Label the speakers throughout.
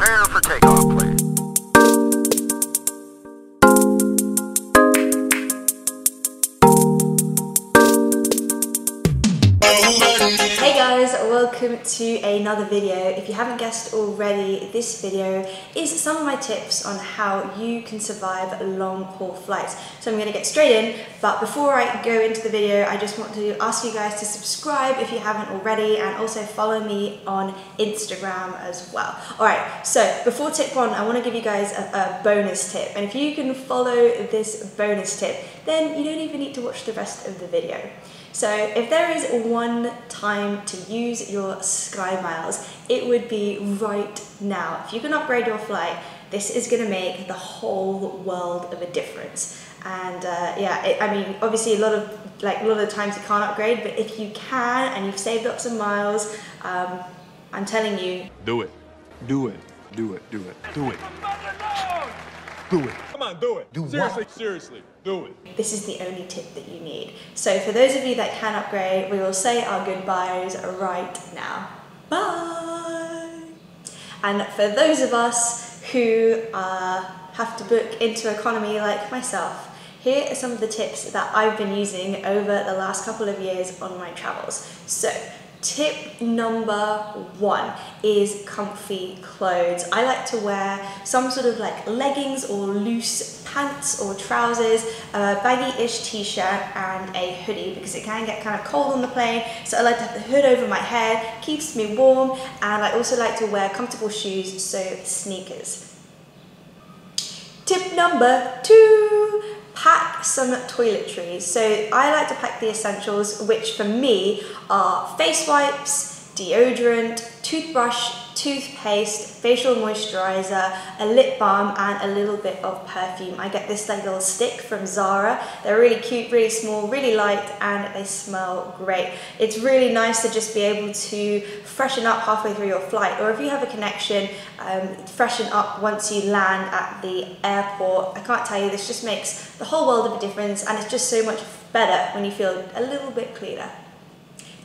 Speaker 1: Prepare for takeoff,
Speaker 2: welcome to another video. If you haven't guessed already, this video is some of my tips on how you can survive long haul flights. So I'm going to get straight in, but before I go into the video, I just want to ask you guys to subscribe if you haven't already and also follow me on Instagram as well. Alright, so before tip one, I want to give you guys a, a bonus tip. And if you can follow this bonus tip, then you don't even need to watch the rest of the video. So if there is one time to use your Sky Miles, it would be right now. If you can upgrade your flight, this is going to make the whole world of a difference. And uh, yeah, it, I mean, obviously a lot of like a lot of times you can't upgrade, but if you can and you've saved up some miles, um, I'm telling you,
Speaker 3: Do it. Do it. Do it. Do it. Do it. Do it.
Speaker 4: Come on, do it.
Speaker 3: Do
Speaker 4: seriously,
Speaker 3: what?
Speaker 4: seriously, do it.
Speaker 2: this is the only tip that you need. So for those of you that can upgrade, we will say our goodbyes right now. Bye! And for those of us who uh, have to book into economy like myself, here are some of the tips that I've been using over the last couple of years on my travels. So Tip number one is comfy clothes. I like to wear some sort of like leggings or loose pants or trousers, a baggy-ish t-shirt and a hoodie because it can get kind of cold on the plane. So I like to have the hood over my head, keeps me warm, and I also like to wear comfortable shoes, so sneakers. Tip number two, pack some toiletries. So I like to pack the essentials, which for me are face wipes, deodorant, toothbrush, toothpaste, facial moisturizer, a lip balm, and a little bit of perfume. I get this like little stick from Zara. They're really cute, really small, really light, and they smell great. It's really nice to just be able to freshen up halfway through your flight, or if you have a connection, um, freshen up once you land at the airport. I can't tell you, this just makes the whole world of a difference, and it's just so much better when you feel a little bit cleaner.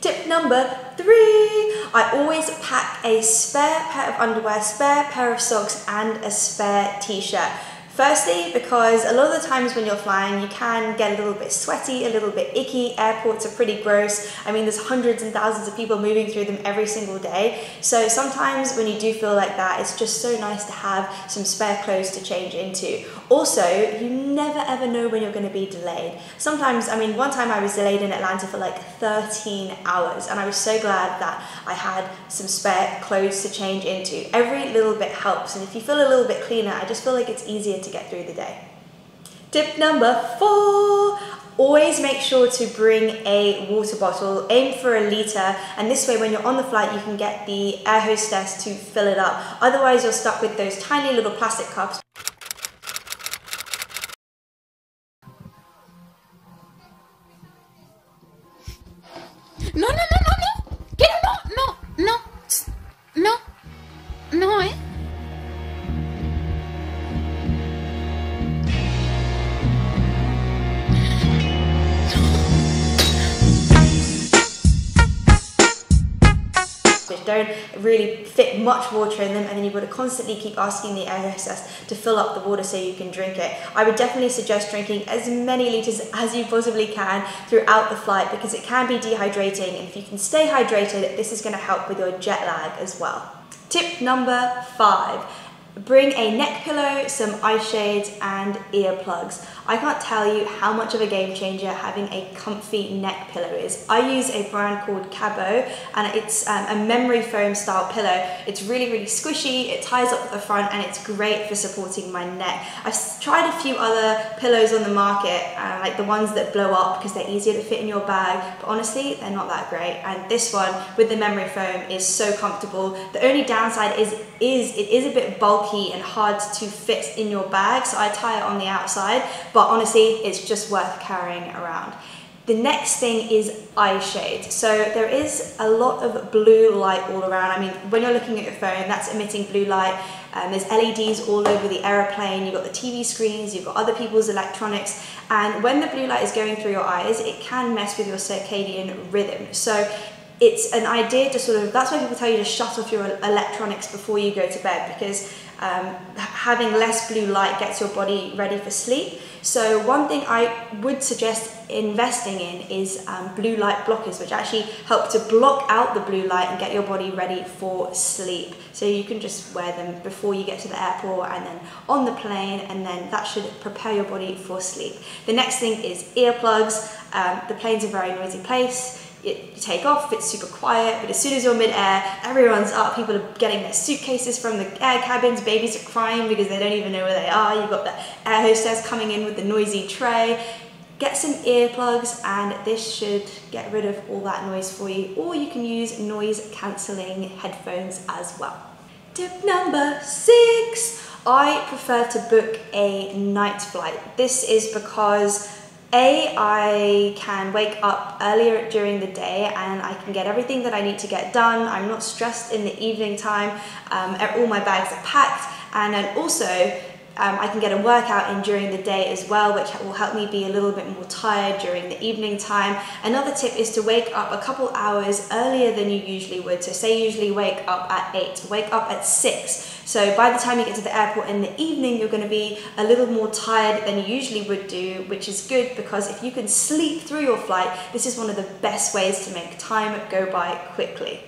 Speaker 2: Tip number three, I always pack a spare pair of underwear, spare pair of socks and a spare t-shirt. Firstly, because a lot of the times when you're flying, you can get a little bit sweaty, a little bit icky. Airports are pretty gross. I mean, there's hundreds and thousands of people moving through them every single day. So sometimes when you do feel like that, it's just so nice to have some spare clothes to change into. Also, you never ever know when you're going to be delayed. Sometimes, I mean, one time I was delayed in Atlanta for like 13 hours, and I was so glad that I had some spare clothes to change into. Every little bit helps, and if you feel a little bit cleaner, I just feel like it's easier to get through the day. Tip number four, always make sure to bring a water bottle, aim for a litre, and this way when you're on the flight you can get the air hostess to fill it up. Otherwise you're stuck with those tiny little plastic cups.
Speaker 5: No, no.
Speaker 2: Much water in them and then you've got to constantly keep asking the air hostess to fill up the water so you can drink it. I would definitely suggest drinking as many litres as you possibly can throughout the flight because it can be dehydrating and if you can stay hydrated this is going to help with your jet lag as well. Tip number five. Bring a neck pillow, some eye shades and earplugs. I can't tell you how much of a game changer having a comfy neck pillow is. I use a brand called Cabeau and it's um, a memory foam style pillow. It's really, really squishy, it ties up at the front and it's great for supporting my neck. I've tried a few other pillows on the market, uh, like the ones that blow up because they're easier to fit in your bag, but honestly, they're not that great. And this one with the memory foam is so comfortable. The only downside is, is it is a bit bulky and hard to fit in your bag, so I tie it on the outside, but honestly, it's just worth carrying around. The next thing is eye shades. So there is a lot of blue light all around. I mean, when you're looking at your phone, that's emitting blue light. Um, there's LEDs all over the aeroplane. You've got the TV screens, you've got other people's electronics. And when the blue light is going through your eyes, it can mess with your circadian rhythm. So it's an idea to sort of that's why people tell you to shut off your electronics before you go to bed because um, having less blue light gets your body ready for sleep. So one thing I would suggest investing in is um, blue light blockers, which actually help to block out the blue light and get your body ready for sleep. So you can just wear them before you get to the airport and then on the plane, and then that should prepare your body for sleep. The next thing is earplugs. Um, the plane's a very noisy place you take off, it's super quiet, but as soon as you're mid-air, everyone's up, people are getting their suitcases from the air cabins, babies are crying because they don't even know where they are, you've got the air hostess coming in with the noisy tray. Get some earplugs and this should get rid of all that noise for you, or you can use noise cancelling headphones as well. Tip number six, I prefer to book a night flight. This is because a, I can wake up earlier during the day and I can get everything that I need to get done. I'm not stressed in the evening time. Um, all my bags are packed and then also um, I can get a workout in during the day as well, which will help me be a little bit more tired during the evening time. Another tip is to wake up a couple hours earlier than you usually would. So say you usually wake up at eight, wake up at six. So by the time you get to the airport in the evening, you're gonna be a little more tired than you usually would do, which is good because if you can sleep through your flight, this is one of the best ways to make time go by quickly.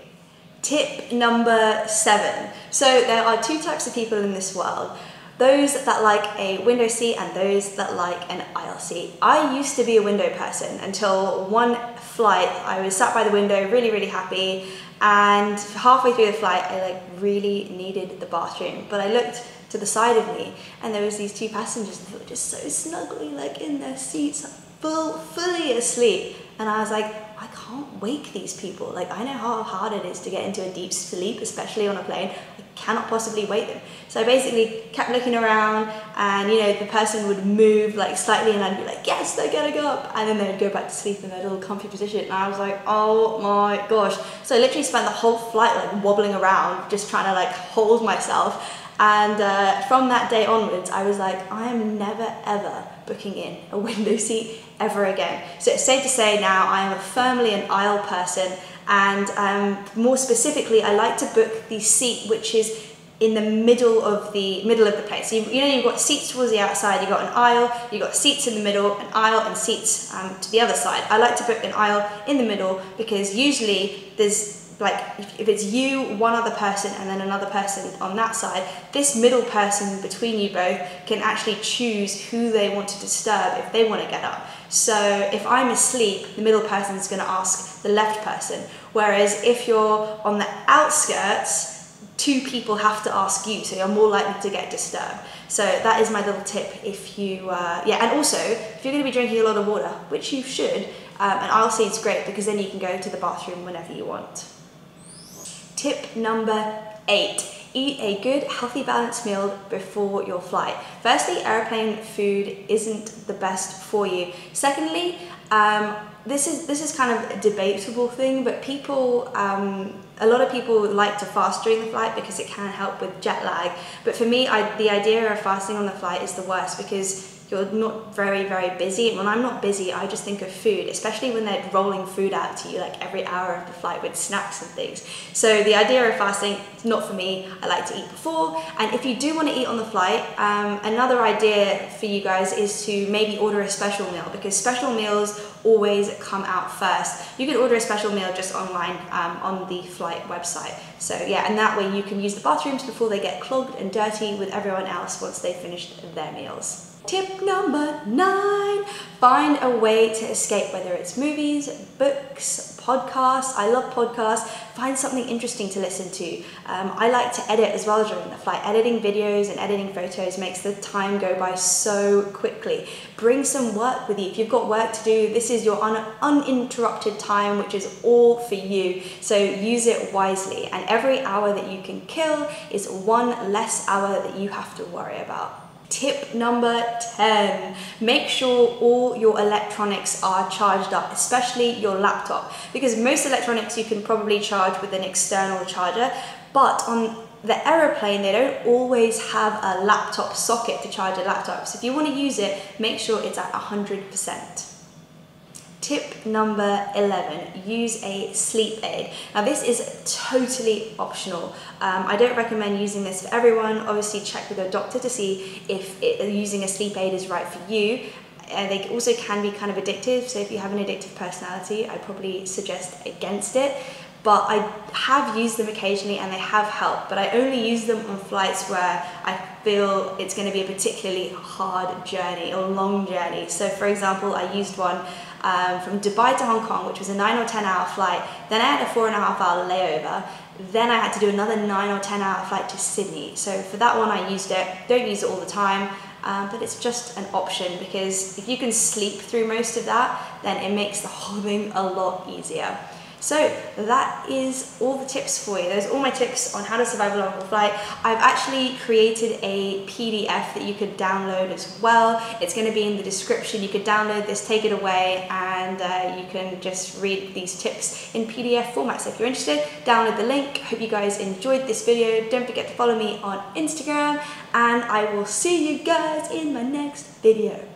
Speaker 2: Tip number seven. So there are two types of people in this world those that like a window seat and those that like an aisle seat. I used to be a window person until one flight I was sat by the window really really happy. And halfway through the flight I like really needed the bathroom. But I looked to the side of me and there was these two passengers and they were just so snugly like in their seats full fully asleep. And I was like I can't wake these people like I know how hard it is to get into a deep sleep especially on a plane I cannot possibly wake them. So I basically kept looking around and you know the person would move like slightly and I'd be like, yes, they're getting up. And then they'd go back to sleep in their little comfy position. And I was like, oh my gosh. So I literally spent the whole flight like wobbling around, just trying to like hold myself. And uh, from that day onwards, I was like, I am never ever booking in a window seat ever again. So it's safe to say now I am a firmly an aisle person and um, more specifically, I like to book the seat which is in the middle of the middle of the place. You, you, know, you've got seats towards the outside, you've got an aisle, you've got seats in the middle, an aisle and seats um, to the other side. I like to book an aisle in the middle because usually there's like if, it's you, one other person, and then another person on that side, this middle person between you both can actually choose who they want to disturb if they want to get up. So if I'm asleep, the middle person is going to ask the left person. Whereas if you're on the outskirts, two people have to ask you, so you're more likely to get disturbed. So that is my little tip if you, uh, yeah, and also if you're going to be drinking a lot of water, which you should, um, and say it's great because then you can go to the bathroom whenever you want. Tip number eight, eat a good, healthy, balanced meal before your flight. Firstly, airplane food isn't the best for you. Secondly, um, this is this is kind of a debatable thing, but people, um, a lot of people like to fast during the flight because it can help with jet lag. But for me, I, the idea of fasting on the flight is the worst because you're not very, very busy. And when I'm not busy, I just think of food, especially when they're rolling food out to you like every hour of the flight with snacks and things. So the idea of fasting is not for me. I like to eat before. And if you do want to eat on the flight, um, another idea for you guys is to maybe order a special meal because special meals always come out first. You can order a special meal just online um, on the flight website. So yeah, and that way you can use the bathrooms before they get clogged and dirty with everyone else once they've finished their meals. Tip number nine, find a way to escape, whether it's movies, books, podcasts. I love podcasts. Find something interesting to listen to. Um, I like to edit as well during the flight. Editing videos and editing photos makes the time go by so quickly. Bring some work with you. If you've got work to do, this is your un uninterrupted time, which is all for you. So use it wisely. And every hour that you can kill is one less hour that you have to worry about. Tip number 10, make sure all your electronics are charged up, especially your laptop, because most electronics you can probably charge with an external charger, but on the aeroplane, they don't always have a laptop socket to charge a laptop. So if you want to use it, make sure it's at 100%. Tip number 11, use a sleep aid. Now this is totally optional. Um, I don't recommend using this for everyone. Obviously check with your doctor to see if it, using a sleep aid is right for you. And they also can be kind of addictive, so if you have an addictive personality, I probably suggest against it but I have used them occasionally and they have helped, but I only use them on flights where I feel it's going to be a particularly hard journey or long journey. So for example, I used one um, from Dubai to Hong Kong, which was a nine or 10 hour flight. Then I had a four and a half hour layover. Then I had to do another nine or 10 hour flight to Sydney. So for that one, I used it. Don't use it all the time. Um, but it's just an option because if you can sleep through most of that, then it makes the whole thing a lot easier. So that is all the tips for you. Those are all my tips on how to survive a long flight. I've actually created a PDF that you could download as well. It's going to be in the description. You could download this, take it away, and uh, you can just read these tips in PDF format. So if you're interested, download the link. Hope you guys enjoyed this video. Don't forget to follow me on Instagram, and I will see you guys in my next video.